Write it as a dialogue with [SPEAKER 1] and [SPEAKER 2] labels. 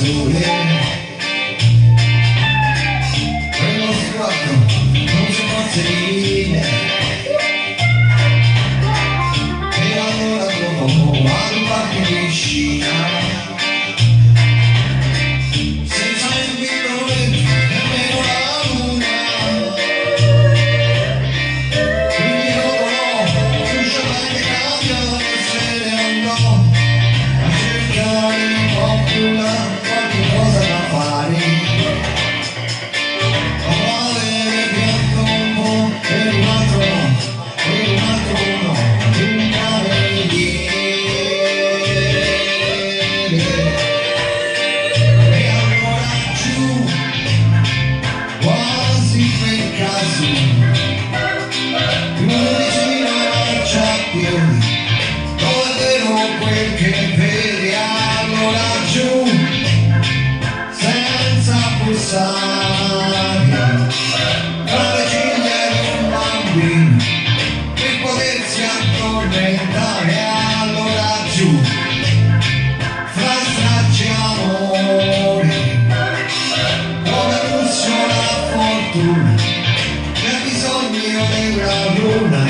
[SPEAKER 1] to him. e ancora giù quasi per caso più vicino non c'è più toglierò quel che vedi allora giù senza pulsare. your night.